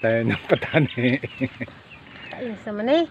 tayo ng patani. Ayos naman eh.